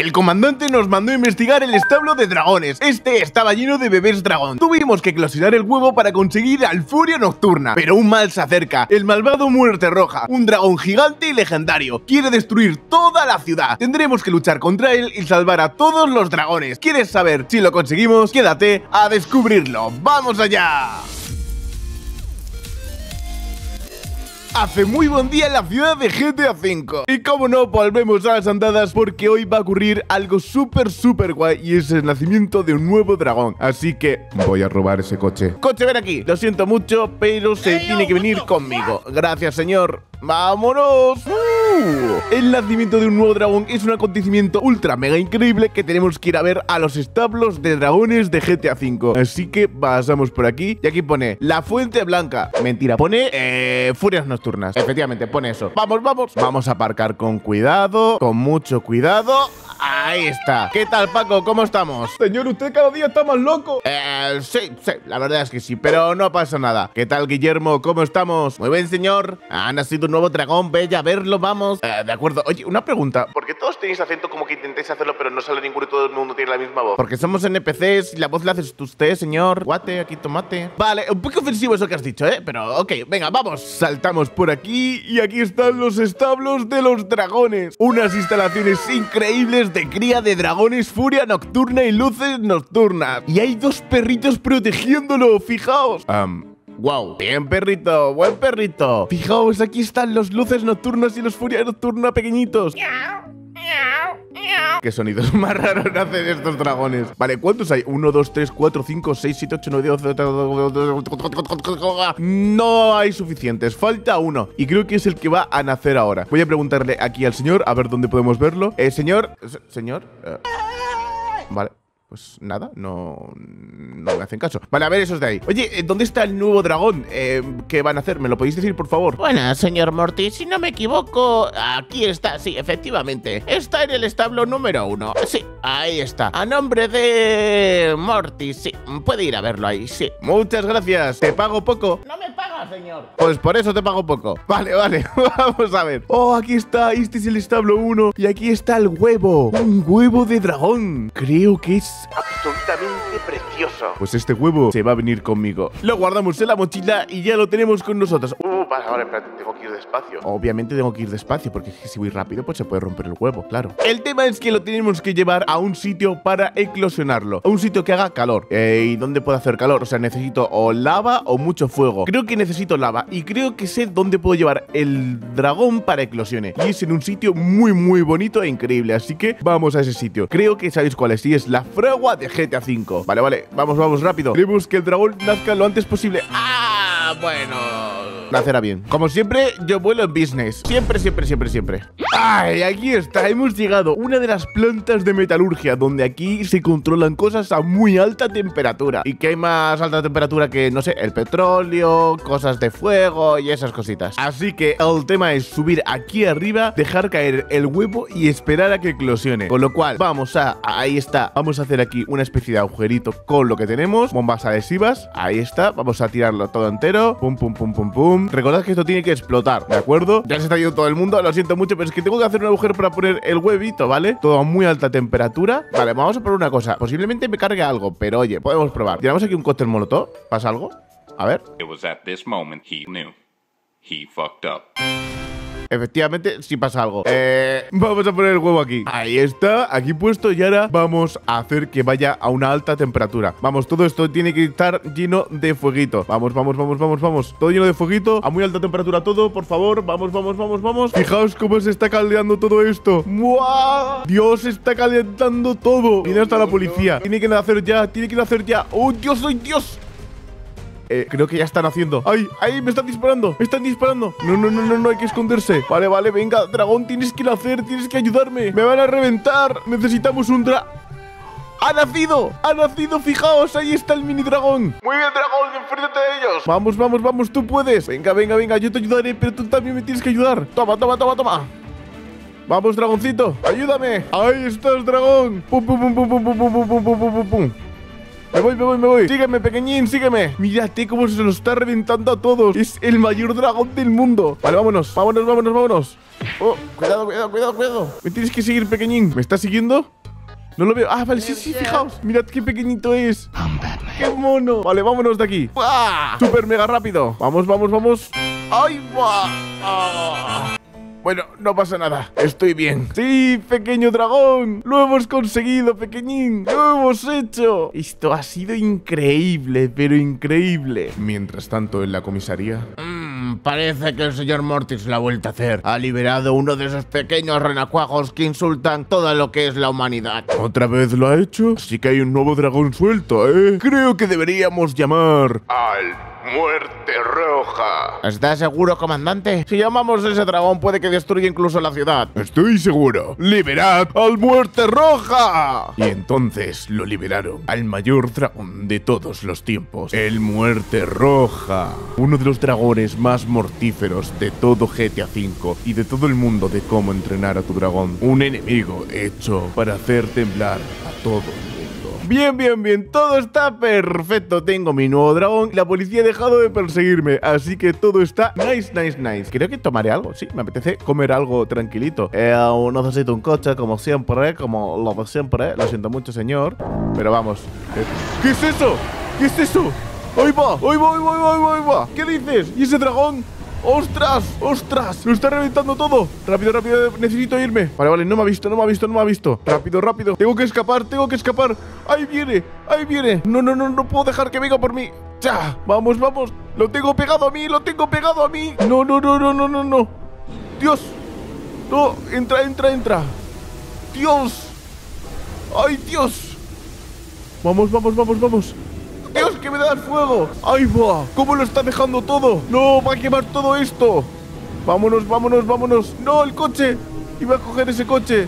El comandante nos mandó investigar el establo de dragones. Este estaba lleno de bebés dragón. Tuvimos que eclosionar el huevo para conseguir al Furia Nocturna. Pero un mal se acerca. El malvado Muerte Roja, un dragón gigante y legendario. Quiere destruir toda la ciudad. Tendremos que luchar contra él y salvar a todos los dragones. ¿Quieres saber si lo conseguimos? Quédate a descubrirlo. ¡Vamos allá! Hace muy buen día en la ciudad de GTA V Y como no, volvemos a las andadas porque hoy va a ocurrir algo súper súper guay Y es el nacimiento de un nuevo dragón. Así que voy a robar ese coche. Coche, ven aquí, lo siento mucho, pero se tiene que venir conmigo. Gracias, señor. ¡Vámonos! El nacimiento de un nuevo dragón es un acontecimiento ultra mega increíble que tenemos que ir a ver a los establos de dragones de GTA V. Así que pasamos por aquí y aquí pone La Fuente Blanca. Mentira, pone eh, Furias Nocturnas. Efectivamente, pone eso. Vamos, vamos. Vamos a aparcar con cuidado, con mucho cuidado. Ahí está. ¿Qué tal, Paco? ¿Cómo estamos? Señor, usted cada día está más loco. Eh, sí, sí, la verdad es que sí, pero no pasa nada. ¿Qué tal, Guillermo? ¿Cómo estamos? Muy bien, señor. Ha nacido un nuevo dragón, bella, a verlo, vamos. Eh, de acuerdo. Oye, una pregunta. ¿Por qué todos tenéis acento como que intentáis hacerlo, pero no sale ninguno y todo el mundo tiene la misma voz? Porque somos NPCs y la voz la haces usted, señor. Guate, aquí tomate. Vale, un poco ofensivo eso que has dicho, ¿eh? Pero, ok, venga, vamos. Saltamos por aquí y aquí están los establos de los dragones. Unas instalaciones increíbles de cría de dragones, furia nocturna y luces nocturnas. Y hay dos perritos protegiéndolo, fijaos. Um, Wow, bien perrito, buen perrito. Fijaos, aquí están los luces nocturnas y los furia nocturna pequeñitos. ¿Qué sonidos más raros hacen estos dragones? Vale, ¿cuántos hay? 1, 2, 3, 4, 5, 6, 7, 8, 9, 10, No hay suficientes, falta uno Y creo que es el que va a nacer ahora Voy a preguntarle aquí al señor, a ver dónde podemos verlo Eh, señor, señor eh, Vale pues nada, no, no me hacen caso. Vale, a ver esos de ahí. Oye, eh, ¿dónde está el nuevo dragón eh, que van a hacer? ¿Me lo podéis decir, por favor? Bueno, señor Morty, si no me equivoco, aquí está, sí, efectivamente. Está en el establo número uno. Sí, ahí está. A nombre de Morty, sí. Puede ir a verlo ahí, sí. Muchas gracias. Te pago poco. No me paga, señor. Pues por eso te pago poco. Vale, vale. Vamos a ver. Oh, aquí está. Este es el establo 1. Y aquí está el huevo. Un huevo de dragón. Creo que es absolutamente precioso. Pues este huevo se va a venir conmigo. Lo guardamos en la mochila y ya lo tenemos con nosotros. Uh, vale, espérate, tengo que ir despacio. Obviamente tengo que ir despacio porque si voy rápido pues se puede romper el huevo, claro. El tema es que lo tenemos que llevar a un sitio para eclosionarlo. A un sitio que haga calor. Eh, ¿Y dónde puede hacer calor? O sea, necesito o lava o mucho fuego. Creo que necesito lava y creo que sé dónde puedo llevar el dragón para eclosione. Y es en un sitio muy, muy bonito e increíble. Así que vamos a ese sitio. Creo que sabéis cuál es. Y es la fragua de GTA V. Vale, vale. Vamos, vamos, rápido. Queremos que el dragón nazca lo antes posible. ¡Ah! Bueno nacerá bien. Como siempre, yo vuelo en business. Siempre, siempre, siempre, siempre. ¡Ay! Aquí está, hemos llegado. Una de las plantas de metalurgia, donde aquí se controlan cosas a muy alta temperatura. ¿Y que hay más alta temperatura que, no sé, el petróleo, cosas de fuego y esas cositas? Así que el tema es subir aquí arriba, dejar caer el huevo y esperar a que eclosione. Con lo cual, vamos a... Ahí está. Vamos a hacer aquí una especie de agujerito con lo que tenemos. Bombas adhesivas. Ahí está. Vamos a tirarlo todo entero. Pum, pum, pum, pum, pum. Recordad que esto tiene que explotar, ¿de acuerdo? Ya se está yendo todo el mundo, lo siento mucho, pero es que tengo que hacer un agujero para poner el huevito, ¿vale? Todo a muy alta temperatura. Vale, vamos a probar una cosa. Posiblemente me cargue algo, pero oye, podemos probar. Tiramos aquí un cóctel molotov. ¿Pasa algo? A ver. It was at this moment he knew. He. Efectivamente, si pasa algo. Eh, vamos a poner el huevo aquí. Ahí está, aquí puesto y ahora vamos a hacer que vaya a una alta temperatura. Vamos, todo esto tiene que estar lleno de fueguito. Vamos, vamos, vamos, vamos, vamos. Todo lleno de fueguito, a muy alta temperatura todo, por favor. Vamos, vamos, vamos, vamos. Fijaos cómo se está caldeando todo esto. ¡Wow! Dios, está calentando todo. Viene hasta la policía. Tiene que nacer ya, tiene que nacer ya. ¡Oh, Dios, soy Dios! Eh, creo que ya están haciendo. ¡Ay! ¡Ay! ¡Me están disparando! ¡Me están disparando! No, no, no, no, no, hay que esconderse. Vale, vale, venga, dragón, tienes que nacer, tienes que ayudarme. Me van a reventar. Necesitamos un dra. ¡Ha nacido! ¡Ha nacido! Fijaos, ahí está el mini dragón. Muy bien, dragón, enfréntate a ellos. Vamos, vamos, vamos, tú puedes. Venga, venga, venga, yo te ayudaré, pero tú también me tienes que ayudar. Toma, toma, toma, toma. Vamos, dragoncito, ayúdame. Ahí estás, dragón. Pum, pum, pum, pum, pum, pum, pum, pum, pum, pum, pum, pum. Me voy, me voy, me voy. Sígueme, pequeñín, sígueme. Mírate cómo se lo está reventando a todos. Es el mayor dragón del mundo. Vale, vámonos, vámonos, vámonos, vámonos. Oh, cuidado, cuidado, cuidado, cuidado. Me tienes que seguir, pequeñín. ¿Me estás siguiendo? No lo veo. Ah, vale, sí, sí, fijaos. Mirad qué pequeñito es. ¡Qué mono! Vale, vámonos de aquí. ¡Buah! Súper mega rápido. Vamos, vamos, vamos. ¡Ay, va! Bueno, no pasa nada. Estoy bien. Sí, pequeño dragón. Lo hemos conseguido, pequeñín. Lo hemos hecho. Esto ha sido increíble, pero increíble. Mientras tanto, en la comisaría... Mmm, parece que el señor Mortis lo ha vuelto a hacer. Ha liberado uno de esos pequeños renacuajos que insultan todo lo que es la humanidad. ¿Otra vez lo ha hecho? Sí que hay un nuevo dragón suelto, ¿eh? Creo que deberíamos llamar al Muerte Roja. ¿Estás seguro, comandante? Si llamamos a ese dragón puede que destruya incluso la ciudad. Estoy seguro. ¡Liberad al Muerte Roja! Y entonces lo liberaron al mayor dragón de todos los tiempos, el Muerte Roja. Uno de los dragones más mortíferos de todo GTA V y de todo el mundo de cómo entrenar a tu dragón. Un enemigo hecho para hacer temblar a todos. Bien, bien, bien, todo está perfecto. Tengo mi nuevo dragón la policía ha dejado de perseguirme, así que todo está nice, nice, nice. Creo que tomaré algo, sí, me apetece comer algo tranquilito. Eh, necesito un coche, como siempre, como lo de siempre. Lo siento mucho, señor, pero vamos. Eh, ¿Qué es eso? ¿Qué es eso? ¡Ahí va! ¡Ahí va, ahí va, ahí va, ahí va! ¿Qué dices? ¿Y ese dragón? ¡Ostras! ¡Ostras! ¡Lo está reventando todo! Rápido, rápido, necesito irme Vale, vale, no me ha visto, no me ha visto, no me ha visto Rápido, rápido Tengo que escapar, tengo que escapar ¡Ahí viene! ¡Ahí viene! No, no, no, no puedo dejar que venga por mí ¡Ya! ¡Vamos, vamos! ¡Lo tengo pegado a mí! ¡Lo tengo pegado a mí! ¡No, no, no, no, no, no, no! ¡Dios! ¡No! ¡Entra, entra, entra! ¡Dios! ¡Ay, Dios! Vamos, vamos, vamos, vamos ¡Dios, que me da el fuego! ¡Ahí va! ¿Cómo lo está dejando todo? ¡No! ¡Va a quemar todo esto! ¡Vámonos, vámonos, vámonos! ¡No, el coche! ¡Iba a coger ese coche!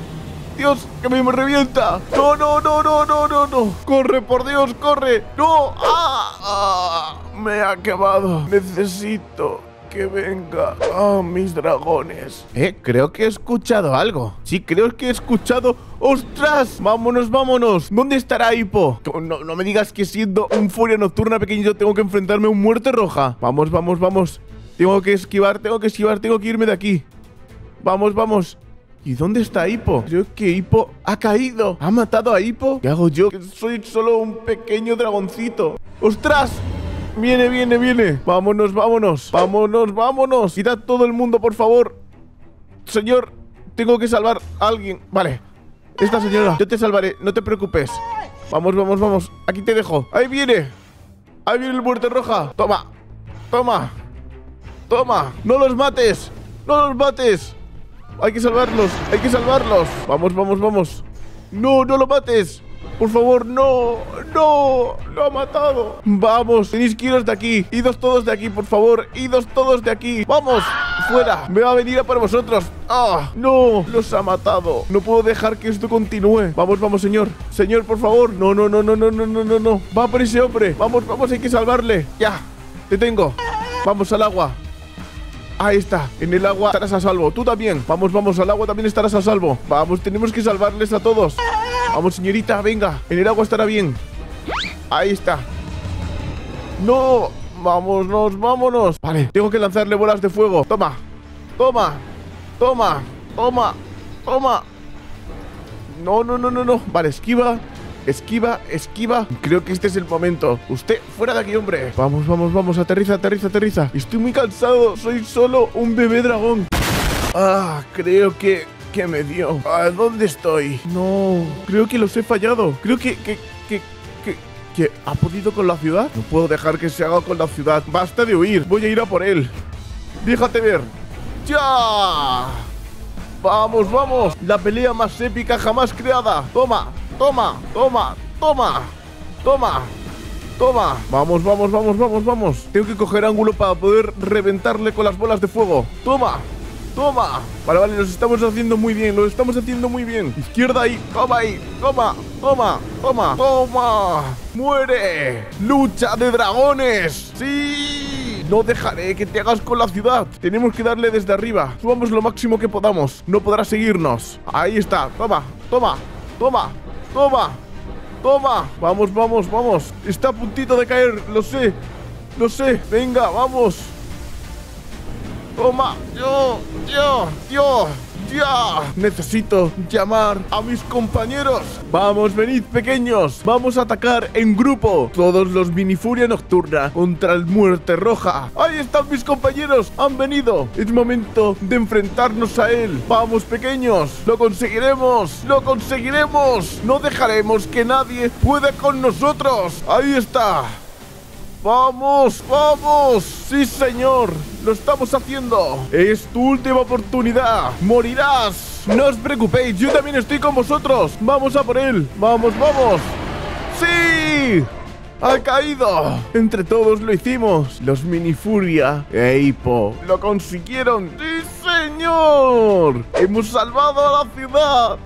¡Dios, que me, revienta! ¡No, no, no, no, no, no! ¡Corre, por Dios, corre! ¡No! ¡Ah! ¡Ah! ¡Me ha quemado! Necesito que venga a mis dragones. Eh, creo que he escuchado algo. Sí, creo que he escuchado... ¡Ostras! ¡Vámonos, vámonos! ¿Dónde estará Hippo? No, no me digas que siendo un furia nocturna pequeñito tengo que enfrentarme a un muerte roja. Vamos, vamos, vamos. Tengo que esquivar, tengo que esquivar, tengo que irme de aquí. Vamos, vamos. ¿Y dónde está Hippo? Creo que Hippo ha caído. ¿Ha matado a Hippo? ¿Qué hago yo? soy solo un pequeño dragoncito. ¡Ostras! Viene, viene, viene. Vámonos, vámonos. Vámonos, vámonos. Quitad todo el mundo, por favor. Señor, tengo que salvar a alguien. Vale. Esta señora, yo te salvaré. No te preocupes. Vamos, vamos, vamos. Aquí te dejo. Ahí viene. Ahí viene el muerte roja. Toma. Toma. Toma. No los mates. No los mates. Hay que salvarlos. Hay que salvarlos. Vamos, vamos, vamos. No, no lo mates. Por favor, no, no, lo ha matado. Vamos, tenéis que iros de aquí. Idos todos de aquí, por favor. Idos todos de aquí. Vamos, fuera. Me va a venir a por vosotros. Ah, no, los ha matado. No puedo dejar que esto continúe. Vamos, vamos, señor. Señor, por favor. No, no, no, no, no, no, no, no, no. Va por ese hombre. Vamos, vamos, hay que salvarle. Ya, te tengo. Vamos al agua. Ahí está, en el agua estarás a salvo. Tú también. Vamos, vamos, al agua también estarás a salvo. Vamos, tenemos que salvarles a todos. Vamos, señorita, venga. En el agua estará bien. Ahí está. ¡No! ¡Vámonos, vámonos! Vale, tengo que lanzarle bolas de fuego. Toma, toma, toma, toma, toma. No, no, no, no, no. Vale, esquiva. Esquiva, esquiva. Creo que este es el momento. Usted, fuera de aquí, hombre. Vamos, vamos, vamos. Aterriza, aterriza, aterriza. Estoy muy cansado. Soy solo un bebé dragón. Ah, creo que que me dio. ¿A dónde estoy? No, creo que los he fallado. Creo que, que, que, que, que ha podido con la ciudad. No puedo dejar que se haga con la ciudad. Basta de huir. Voy a ir a por él. Déjate ver. ¡Ya! ¡Vamos, vamos! La pelea más épica jamás creada. Toma, toma, toma, toma, toma. Toma, vamos, vamos, vamos, vamos, vamos Tengo que coger ángulo para poder reventarle con las bolas de fuego Toma, ¡Toma! Vale, vale, los estamos haciendo muy bien, lo estamos haciendo muy bien. Izquierda ahí, toma ahí, toma, toma, toma, toma. ¡Muere! ¡Lucha de dragones! ¡Sí! No dejaré que te hagas con la ciudad. Tenemos que darle desde arriba. Subamos lo máximo que podamos. No podrá seguirnos. Ahí está. Toma, toma, toma, toma. Toma. Vamos, vamos, vamos. Está a puntito de caer, lo sé. Lo sé. Venga, vamos. Toma. Yo, yo, yo. ¡Ya! Necesito llamar a mis compañeros. Vamos, venid pequeños. Vamos a atacar en grupo. Todos los mini furia nocturna contra el muerte roja. Ahí están mis compañeros. Han venido. Es momento de enfrentarnos a él. Vamos pequeños. Lo conseguiremos. Lo conseguiremos. No dejaremos que nadie pueda con nosotros. Ahí está. ¡Vamos! ¡Vamos! ¡Sí, señor! ¡Lo estamos haciendo! ¡Es tu última oportunidad! ¡Morirás! No os preocupéis, yo también estoy con vosotros. ¡Vamos a por él! ¡Vamos, vamos! ¡Sí! ¡Ha caído! Entre todos lo hicimos. Los Mini Furia e Hippo lo consiguieron. ¡Sí, señor! ¡Hemos salvado a la ciudad!